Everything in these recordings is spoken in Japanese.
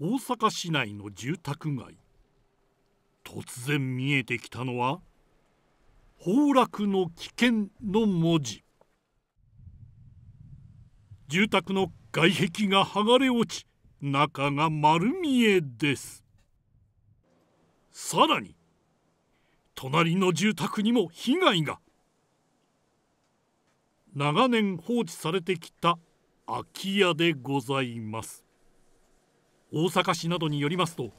大阪市内の住宅街。突然見えてきたのは崩落の危険の文字。住宅の外壁が剥がれ落ち中が丸見えです。さらに隣の住宅にも被害が。長年放置されてきた空き家でございます。大阪市などによりますと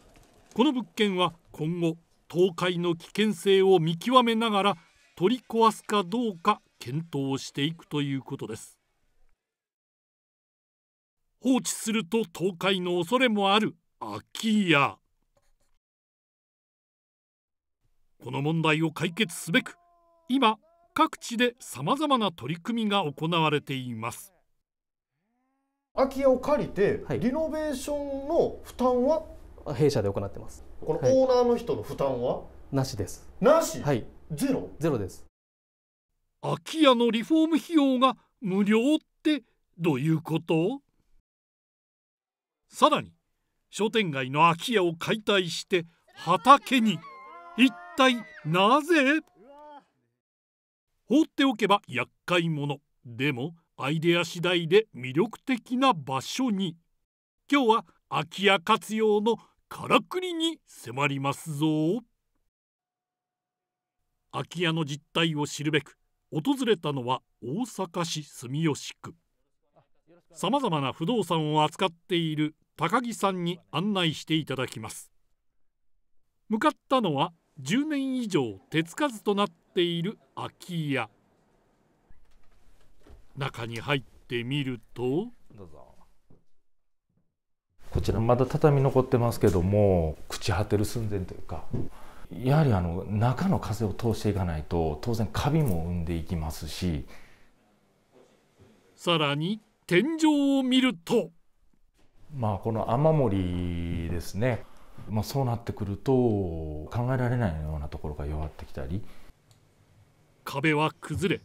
この物件は今後倒壊の危険性を見極めながら取り壊すかどうか検討していくということです。放置すると倒壊の恐れもある空き家。この問題を解決すべく今各地でさまざまな取り組みが行われています。空き家を借りて、はい、リノベーションの負担は？弊社で行ってます。このオーナーの人の負担は、なしです。なし？はい。ゼロ？ゼロです。空き家のリフォーム費用が無料ってどういうこと？さらに商店街の空き家を解体して畑に。一体なぜ？放っておけば厄介者。でもアイデア次第で魅力的な場所に。今日は空き家活用のからくりに迫りますぞ。空き家の実態を知るべく訪れたのは大阪市住吉区。さまざまな不動産を扱っている高木さんに案内していただきます。向かったのは10年以上手つかずとなっている空き家。中に入ってみると。どうぞ。こちらまだ畳残ってますけども朽ち果てる寸前というかやはりあの中の風を通していかないと当然カビも生んでいきますし。さらに天井を見ると。まあこの雨漏りですね、まあ、そうなってくると考えられないようなところが弱ってきたり。壁は崩れ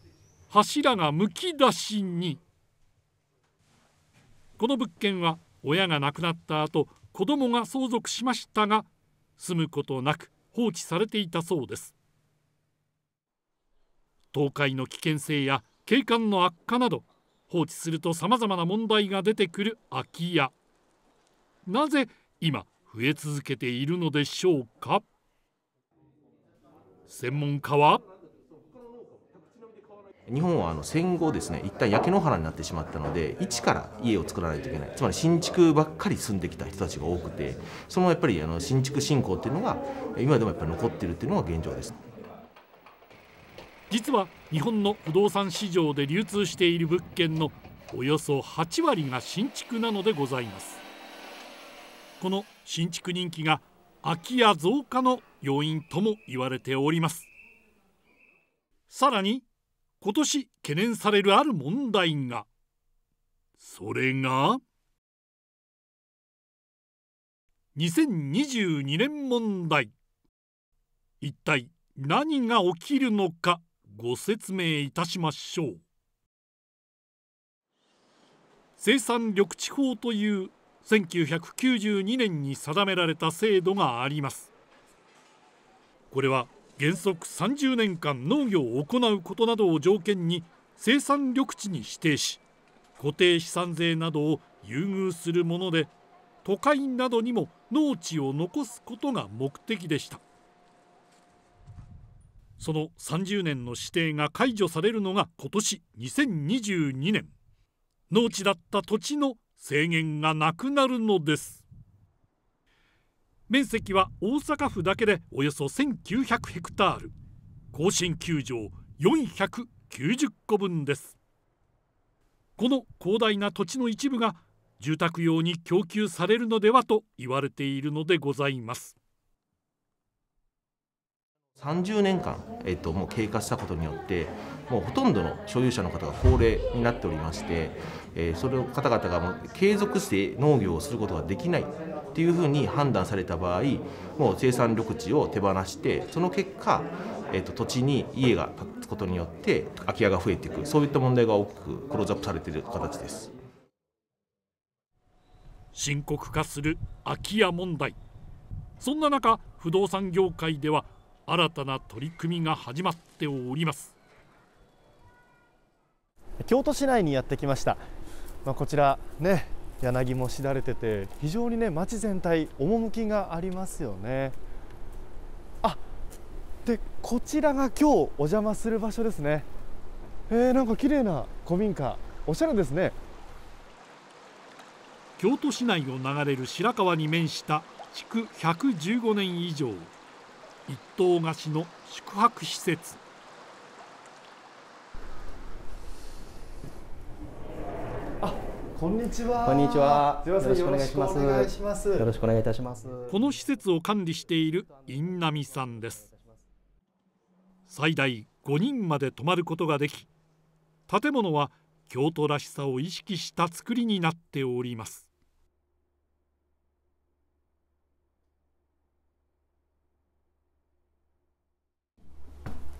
柱がむき出しに。この物件は親が亡くなった後子供が相続しましたが住むことなく放置されていたそうです。倒壊の危険性や景観の悪化など放置するとさまざまな問題が出てくる空き家。なぜ今増え続けているのでしょうか？専門家は日本はあの戦後ですね一旦焼け野原になってしまったので一から家を作らないといけない。つまり新築ばっかり住んできた人たちが多くてそのやっぱりあの新築振興っていうのが今でもやっぱり残ってるっていうのが現状です。実は日本の不動産市場で流通している物件のおよそ8割が新築なのでございます。この新築人気が空き家増加の要因とも言われております。さらに今年懸念されるある問題が。それが2022年問題。一体何が起きるのかご説明いたしましょう。生産緑地法という1992年に定められた制度があります。これは原則30年間農業を行うことなどを条件に生産緑地に指定し固定資産税などを優遇するもので都会などにも農地を残すことが目的でした。その30年の指定が解除されるのが今年2022年。農地だった土地の制限がなくなるのです。面積は大阪府だけでおよそ1900ヘクタール。甲子球場490個分です。この広大な土地の一部が住宅用に供給されるのではと言われているのでございます。30年間、えっと、もう経過したことによってもうほとんどの所有者の方が高齢になっておりまして、えー、それを方々がもう継続して農業をすることができないっていうふうに判断された場合もう生産緑地を手放してその結果、えー、と土地に家が建つことによって空き家が増えていく。そういった問題が大きくクローズアップされている形です。深刻化する空き家問題。そんな中不動産業界では新たな取り組みが始まっております。京都市内にやってきました、まあ、こちらね柳もしだれてて非常にね街全体趣がありますよね。あでこちらが今日お邪魔する場所ですね。えー、なんか綺麗な古民家おしゃれですね。京都市内を流れる白川に面した築115年以上。一棟貸しの宿泊施設。こんにちは。こんにちは。すいません。よろしくお願いします。よろしくお願いいたします。この施設を管理している印南さんです。最大5人まで泊まることができ建物は京都らしさを意識した作りになっております。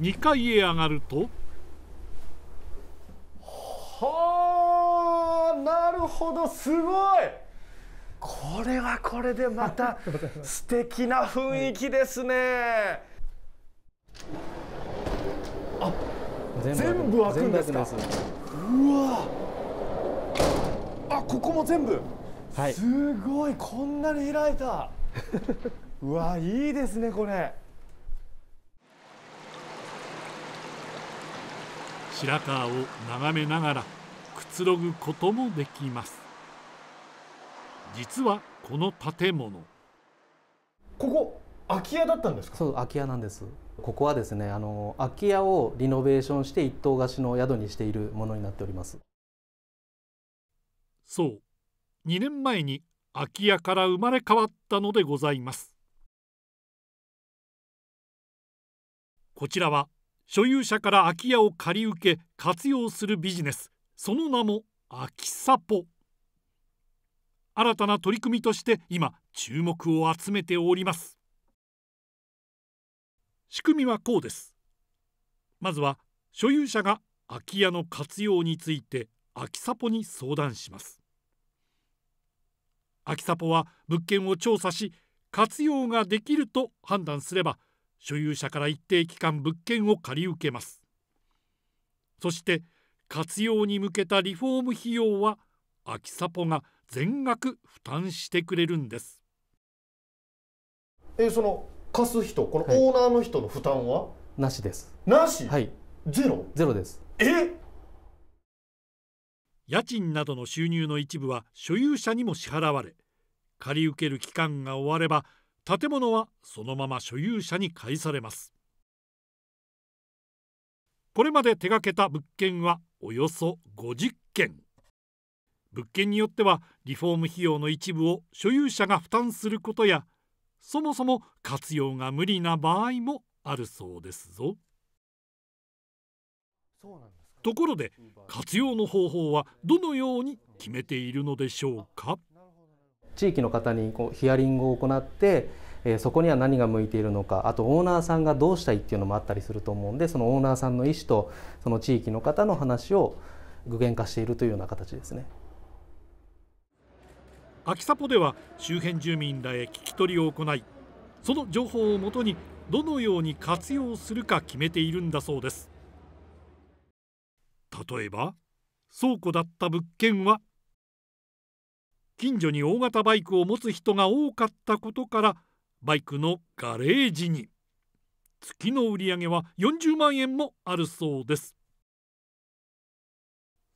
2階へ上がるとはあなるほどすごい。これはこれでまた 素敵な雰囲気ですね。あ全部開くんですか？うわ。あここも全部、はい、すごいこんなに開いた。うわいいですねこれ。白川を眺めながらくつろぐこともできます。実はこの建物。ここ空き家だったんですか？そう空き家なんです。ここはですねあの空き家をリノベーションして一棟貸しの宿にしているものになっております。そう。2年前に空き家から生まれ変わったのでございます。こちらは所有者から空き家を借り受け活用するビジネスその名も空きサポ。新たな取り組みとして今注目を集めております。仕組みはこうです。まずは所有者が空き家の活用について空きサポに相談します。空きサポは物件を調査し活用ができると判断すれば所有者から一定期間物件を借り受けます。そして活用に向けたリフォーム費用は空きサポが全額負担してくれるんです。えその貸す人このオーナーの人の負担は、はい、なしです。なし？はい。ゼロ？ゼロです。え？家賃などの収入の一部は所有者にも支払われ借り受ける期間が終われば建物はそのまま所有者に返されます。これまで手がけた物件はおよそ50件。物件によってはリフォーム費用の一部を所有者が負担することやそもそも活用が無理な場合もあるそうですぞ。ところで活用の方法はどのように決めているのでしょうか。地域の方にこうヒアリングを行って、えー、そこには何が向いているのかあとオーナーさんがどうしたいっていうのもあったりすると思うんでそのオーナーさんの意思とその地域の方の話を具現化しているというような形ですね。秋サポでは周辺住民らへ聞き取りを行いその情報をもとにどのように活用するか決めているんだそうです例えば倉庫だった物件は近所に大型バイクを持つ人が多かったことからバイクのガレージに。月の売り上げは40万円もあるそうです。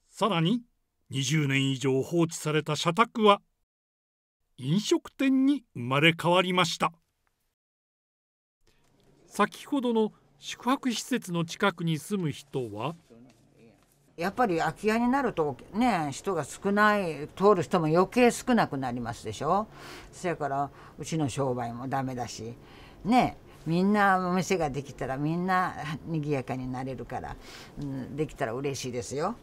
さらに20年以上放置された社宅は飲食店に生まれ変わりました。先ほどの宿泊施設の近くに住む人はやっぱり空き家になるとね人が少ない通る人も余計少なくなりますでしょ。そやからうちの商売もダメだしねみんなお店ができたらみんな賑やかになれるから、うん、できたら嬉しいですよ。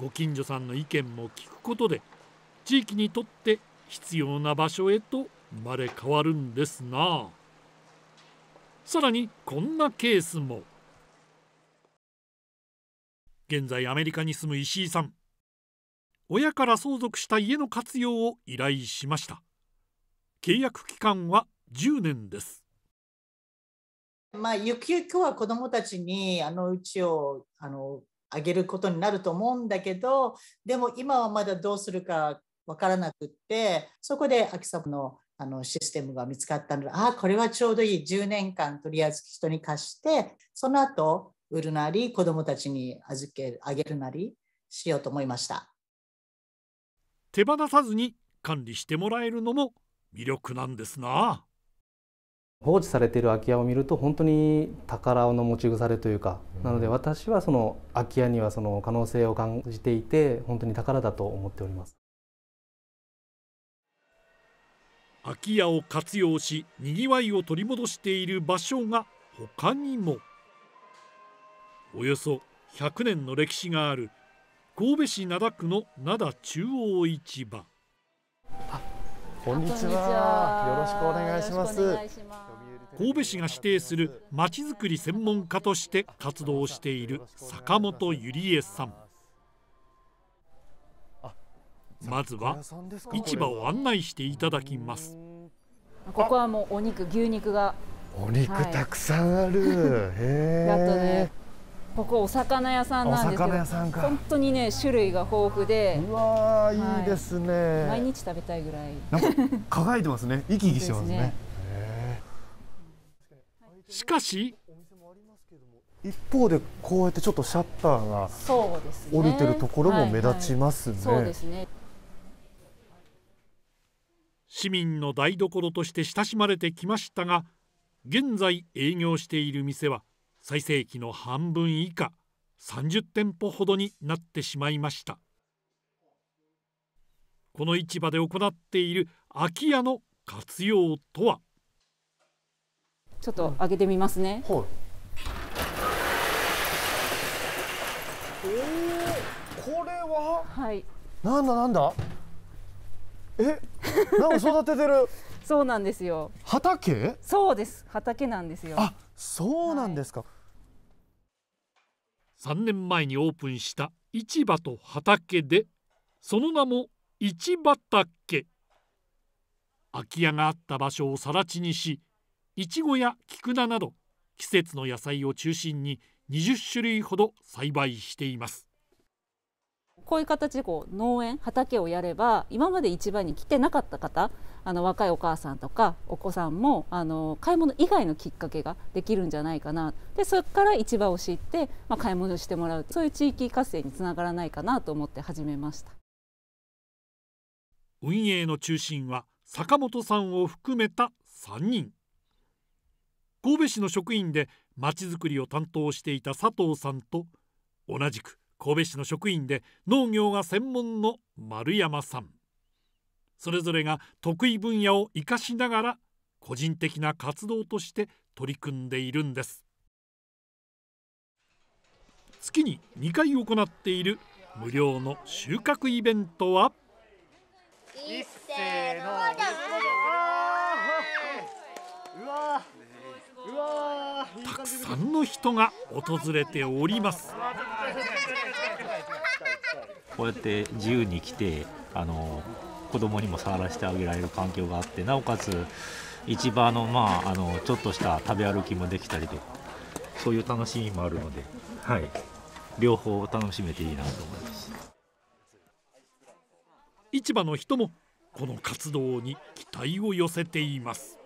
ご近所さんの意見も聞くことで地域にとって必要な場所へと生まれ変わるんですな。さらにこんなケースも。現在アメリカに住む石井さん。親から相続した家の活用を依頼しました。契約期間は10年です。まあ、ゆくゆくは子どもたちにあのうちをあのあげることになると思うんだけどでも今はまだどうするか分からなくってそこで秋様のあのシステムが見つかったのでああこれはちょうどいい。10年間とりあえず人に貸してその後売るなり子どもたちに預けあげるなりしようと思いました。手放さずに管理してもらえるのも魅力なんですな。放置されている空き家を見ると本当に宝の持ち腐れというか、なので私はその空き家にはその可能性を感じていて本当に宝だと思っております。空き家を活用しにぎわいを取り戻している場所が他にもおよそ100年の歴史がある神戸市灘区の灘中央市場。こんにちは。よろしくお願いします。神戸市が指定するまちづくり専門家として活動している坂本ゆりえさん。まずは市場を案内していただきます。ここはもうお肉牛肉が。お肉たくさんある、へやっとねここお魚屋さんなんですけど本当にね種類が豊富で。うわい。いですね、毎日食べたいぐらい。なんか輝いてますね。生き生きしてますね。しかし一方でこうやってちょっとシャッターが降りてるところも目立ちますね、そうですね。市民の台所として親しまれてきましたが現在営業している店は最盛期の半分以下30店舗ほどになってしまいました。この市場で行っている空き家の活用とは？ちょっと開けてみますね、はい、おこれは？はい。なんだなんだ？え？なんか育ててるそうなんですよ。畑？そうです。畑なんですよ。あそうなんですか、はい。3年前にオープンした市場と畑でその名も市畑。空き家があった場所を更地にしいちごや菊菜など季節の野菜を中心に20種類ほど栽培していますこういう形でこう農園畑をやれば今まで市場に来てなかった方あの若いお母さんとかお子さんもあの買い物以外のきっかけができるんじゃないかな。でそこから市場を知って、まあ、買い物してもらう。そういう地域活性につながらないかなと思って始めました。運営の中心は坂本さんを含めた3人。神戸市の職員でまちづくりを担当していた佐藤さんと同じく神戸市の職員で農業が専門の丸山さん。それぞれが得意分野を生かしながら個人的な活動として取り組んでいるんです。月に2回行っている無料の収穫イベントは？一斉のたくさんの人が訪れておりますこうやって自由に来てあの子供にも触らせてあげられる環境があってなおかつ市場の,、まあ、あのちょっとした食べ歩きもできたりとかそういう楽しみもあるので、はい、両方楽しめていいなと思います。市場の人もこの活動に期待を寄せています。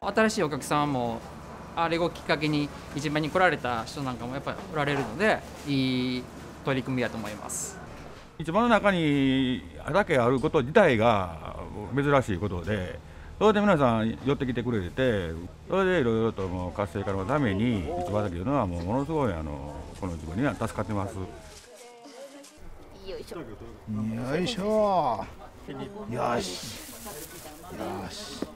新しいお客さんもあれをきっかけに市場に来られた人なんかもやっぱりおられるのでいい取り組みだと思います。市場の中に畑があること自体が珍しいことでそれで皆さん寄ってきてくれてそれでいろいろともう活性化のために市場畑というのはもうものすごいあのこの自分には助かってます。よいしょ。よいしょ。よし。よし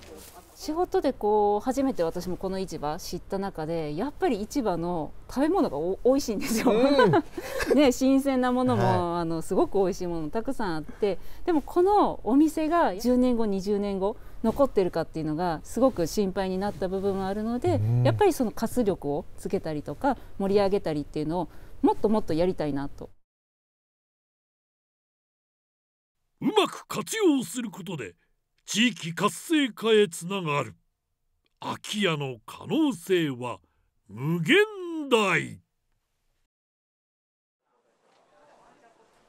仕事でこう初めて私もこの市場知った中でやっぱり市場の食べ物がお美味しいんですよ、うん、ね新鮮なものも、はい、あのすごく美味しいものたくさんあってでもこのお店が10年後20年後残ってるかっていうのがすごく心配になった部分はあるので、うん、やっぱりその活力をつけたりとか盛り上げたりっていうのをもっともっとやりたいなと。うまく活用することで地域活性化へつながる。空き家の可能性は無限大。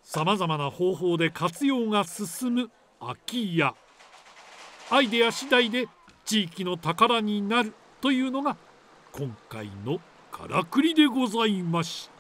さまざまな方法で活用が進む空き家。アイデア次第で地域の宝になるというのが今回のからくりでございました。